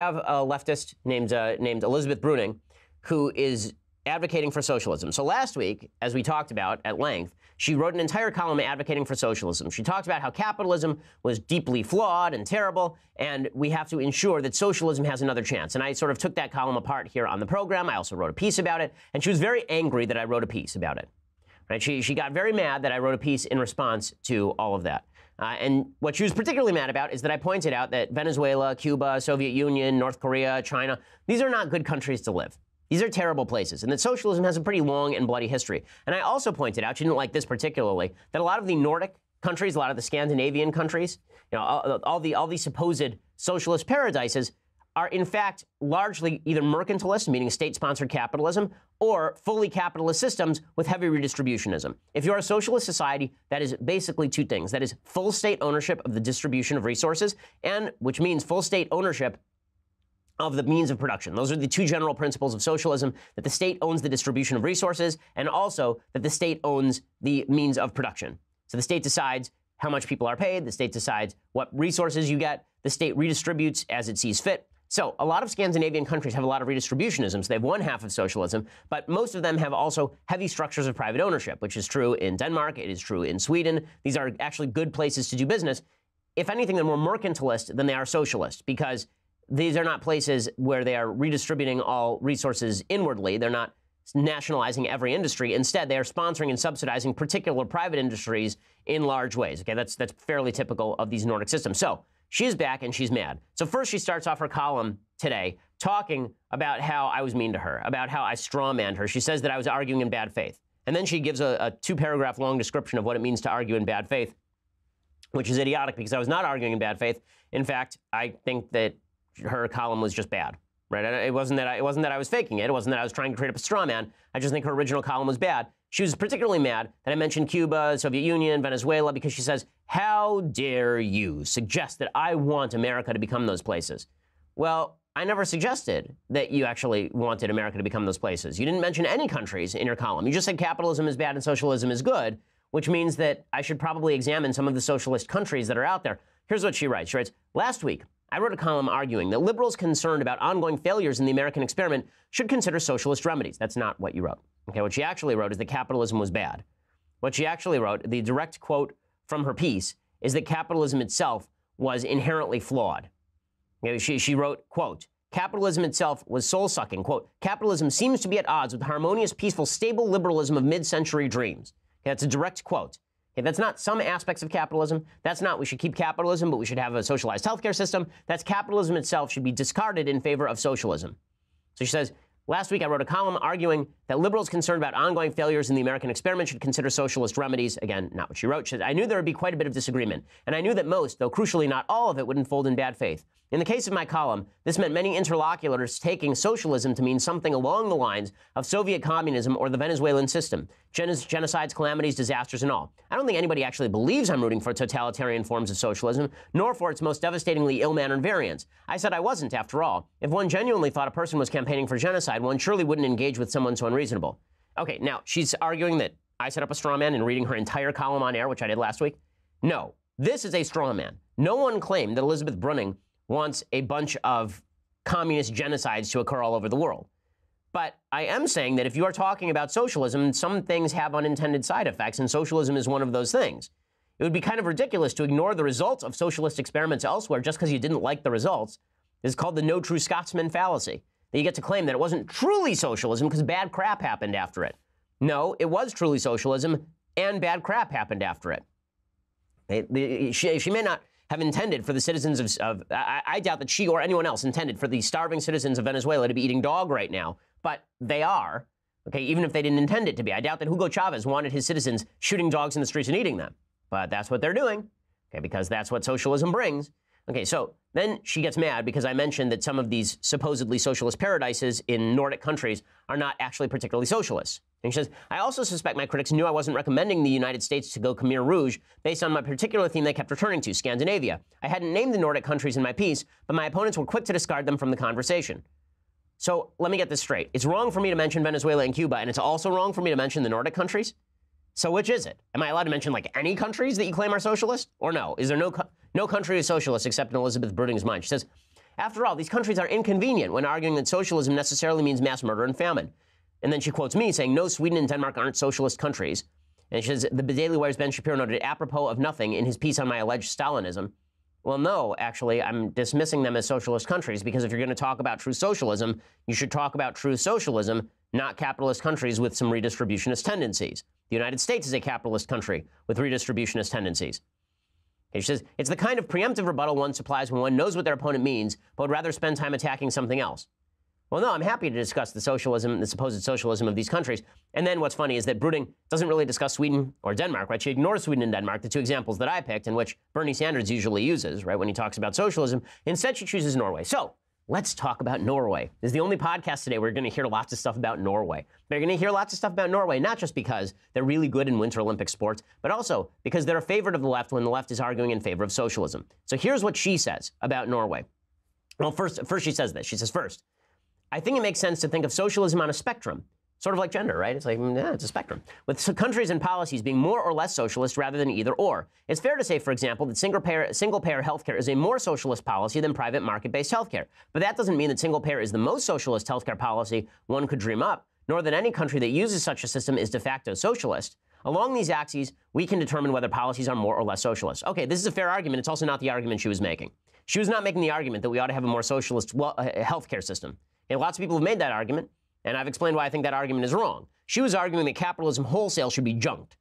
have a leftist named uh, named Elizabeth Bruenig, who is advocating for socialism. So last week, as we talked about at length, she wrote an entire column advocating for socialism. She talked about how capitalism was deeply flawed and terrible, and we have to ensure that socialism has another chance. And I sort of took that column apart here on the program. I also wrote a piece about it, and she was very angry that I wrote a piece about it. Right? She, she got very mad that I wrote a piece in response to all of that. Uh, and what she was particularly mad about is that I pointed out that Venezuela, Cuba, Soviet Union, North Korea, China, these are not good countries to live. These are terrible places, and that socialism has a pretty long and bloody history. And I also pointed out, she didn't like this particularly, that a lot of the Nordic countries, a lot of the Scandinavian countries, you know, all, all the all these supposed socialist paradises are in fact largely either mercantilist, meaning state-sponsored capitalism, or fully capitalist systems with heavy redistributionism. If you're a socialist society, that is basically two things. That is full state ownership of the distribution of resources, and which means full state ownership of the means of production. Those are the two general principles of socialism that the state owns the distribution of resources and also that the state owns the means of production. So the state decides how much people are paid, the state decides what resources you get, the state redistributes as it sees fit. So a lot of Scandinavian countries have a lot of redistributionism. So they have one half of socialism, but most of them have also heavy structures of private ownership, which is true in Denmark. It is true in Sweden. These are actually good places to do business. If anything, they're more mercantilist than they are socialist because these are not places where they are redistributing all resources inwardly. They're not nationalizing every industry. Instead, they are sponsoring and subsidizing particular private industries in large ways. Okay, that's that's fairly typical of these Nordic systems. So she's back and she's mad. So first, she starts off her column today talking about how I was mean to her, about how I strawmanned her. She says that I was arguing in bad faith, and then she gives a, a two-paragraph long description of what it means to argue in bad faith, which is idiotic because I was not arguing in bad faith. In fact, I think that her column was just bad. Right? It wasn't that I, it wasn't that I was faking it. It wasn't that I was trying to create up a straw man. I just think her original column was bad. She was particularly mad that I mentioned Cuba, Soviet Union, Venezuela because she says, "How dare you suggest that I want America to become those places?" Well, I never suggested that you actually wanted America to become those places. You didn't mention any countries in your column. You just said capitalism is bad and socialism is good, which means that I should probably examine some of the socialist countries that are out there. Here's what she writes. She writes, "Last week, I wrote a column arguing that liberals concerned about ongoing failures in the American experiment should consider socialist remedies. That's not what you wrote. Okay, what she actually wrote is that capitalism was bad. What she actually wrote, the direct quote from her piece, is that capitalism itself was inherently flawed. Okay, she, she wrote, quote, Capitalism itself was soul sucking. Quote, capitalism seems to be at odds with the harmonious, peaceful, stable liberalism of mid century dreams. Okay, that's a direct quote. Okay, that's not some aspects of capitalism. That's not we should keep capitalism, but we should have a socialized healthcare system. That's capitalism itself should be discarded in favor of socialism. So she says, Last week, I wrote a column arguing that liberals concerned about ongoing failures in the American experiment should consider socialist remedies. Again, not what she wrote. She said, I knew there would be quite a bit of disagreement, and I knew that most, though crucially not all of it, would unfold in bad faith. In the case of my column, this meant many interlocutors taking socialism to mean something along the lines of Soviet communism or the Venezuelan system, Gen- genocides, calamities, disasters, and all. I don't think anybody actually believes I'm rooting for totalitarian forms of socialism, nor for its most devastatingly ill mannered variants. I said I wasn't, after all. If one genuinely thought a person was campaigning for genocide, one surely wouldn't engage with someone so unreasonable. Okay, now she's arguing that I set up a straw man in reading her entire column on air, which I did last week. No, this is a straw man. No one claimed that Elizabeth Bruenig wants a bunch of communist genocides to occur all over the world. But I am saying that if you are talking about socialism, some things have unintended side effects, and socialism is one of those things. It would be kind of ridiculous to ignore the results of socialist experiments elsewhere just because you didn't like the results. Is called the no true Scotsman fallacy. That you get to claim that it wasn't truly socialism because bad crap happened after it. No, it was truly socialism, and bad crap happened after it. she, she may not have intended for the citizens of, of I, I, doubt that she or anyone else intended for the starving citizens of Venezuela to be eating dog right now, but they are. Okay, even if they didn't intend it to be. I doubt that Hugo Chavez wanted his citizens shooting dogs in the streets and eating them. But that's what they're doing. Okay, because that's what socialism brings. Okay, so then she gets mad because I mentioned that some of these supposedly socialist paradises in Nordic countries are not actually particularly socialist. And she says, I also suspect my critics knew I wasn't recommending the United States to go Khmer Rouge based on my particular theme they kept returning to, Scandinavia. I hadn't named the Nordic countries in my piece, but my opponents were quick to discard them from the conversation. So let me get this straight. It's wrong for me to mention Venezuela and Cuba, and it's also wrong for me to mention the Nordic countries? So which is it? Am I allowed to mention like any countries that you claim are socialist? Or no? Is there no, co- no country is socialist except in Elizabeth Bruenig's mind? She says, After all, these countries are inconvenient when arguing that socialism necessarily means mass murder and famine. And then she quotes me saying, No, Sweden and Denmark aren't socialist countries. And she says, The Daily Wire's Ben Shapiro noted, apropos of nothing, in his piece on my alleged Stalinism. Well, no, actually, I'm dismissing them as socialist countries because if you're going to talk about true socialism, you should talk about true socialism, not capitalist countries with some redistributionist tendencies. The United States is a capitalist country with redistributionist tendencies. He says, it's the kind of preemptive rebuttal one supplies when one knows what their opponent means, but would rather spend time attacking something else. Well, no, I'm happy to discuss the socialism, the supposed socialism of these countries. And then what's funny is that Bruenig doesn't really discuss Sweden or Denmark, right? She ignores Sweden and Denmark, the two examples that I picked, and which Bernie Sanders usually uses, right, when he talks about socialism. Instead, she chooses Norway. So let's talk about Norway. This is the only podcast today where we're going to hear lots of stuff about Norway. They're going to hear lots of stuff about Norway, not just because they're really good in Winter Olympic sports, but also because they're a favorite of the left when the left is arguing in favor of socialism. So here's what she says about Norway. Well, first, first she says this. She says, first, I think it makes sense to think of socialism on a spectrum. Sort of like gender, right? It's like, mm, yeah, it's a spectrum. With countries and policies being more or less socialist rather than either or. It's fair to say, for example, that single payer, single payer healthcare is a more socialist policy than private market based healthcare. But that doesn't mean that single payer is the most socialist healthcare policy one could dream up, nor that any country that uses such a system is de facto socialist. Along these axes, we can determine whether policies are more or less socialist. Okay, this is a fair argument. It's also not the argument she was making. She was not making the argument that we ought to have a more socialist uh, healthcare system. And lots of people have made that argument, and I've explained why I think that argument is wrong. She was arguing that capitalism wholesale should be junked.